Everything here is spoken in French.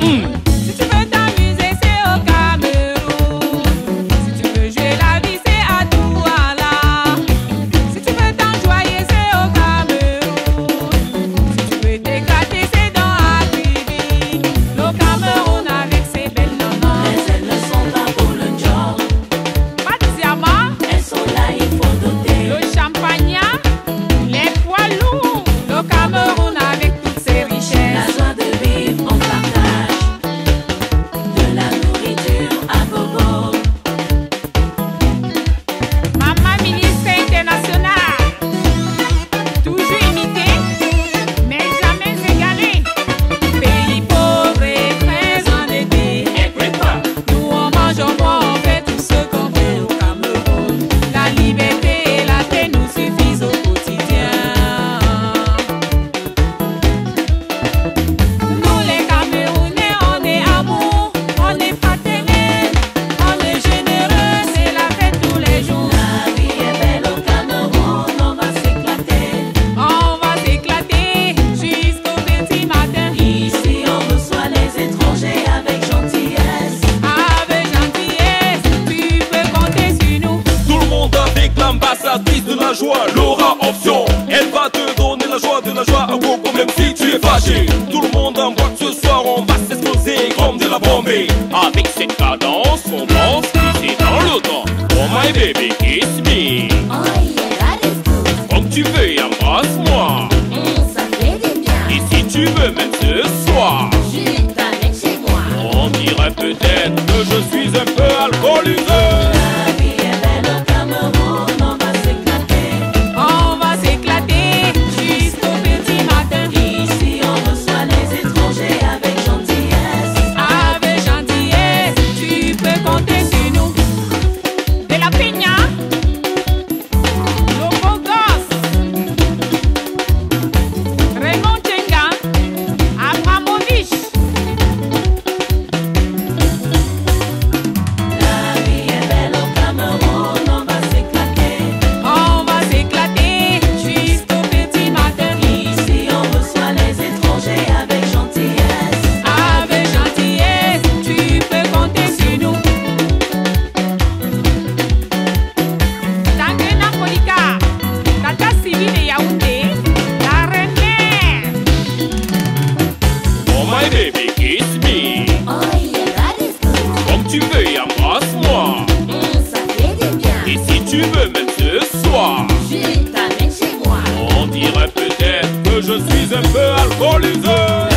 嗯。de la joie, Laura Option. Elle va te donner la joie de la joie, à gros problème si tu es fâché. Tout le monde en boîte ce soir, on va s'exposer comme de la bombée. Avec cette cadence, on pense c'est dans le temps. Oh my baby, kiss me. Oh yeah, that tu veux, embrasse-moi. Mm, ça fait des bien. Et si tu veux, même ce soir. Je t'amène chez moi. On dirait peut-être que je suis. Baby, kiss me Oh good. Comme tu veux, embrasse-moi Mm, ça fait du bien. Et si tu veux, même ce soir Je t'amène chez moi. On dirait peut-être que je suis un peu alcoolisé